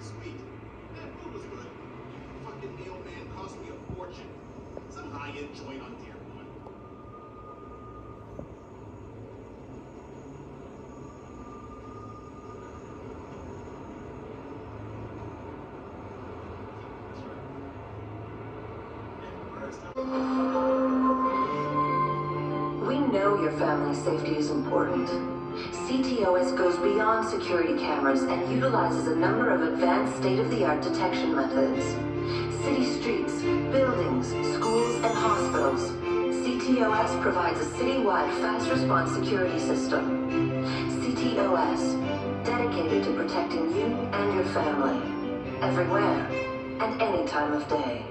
That food was good. Fucking cost me a fortune. Some high-end joint on We know your family's safety is important. CTOS goes beyond security cameras and utilizes a number of advanced state-of-the-art detection methods. City streets, buildings, schools, and hospitals. CTOS provides a citywide fast response security system. CTOS, dedicated to protecting you and your family, everywhere and any time of day.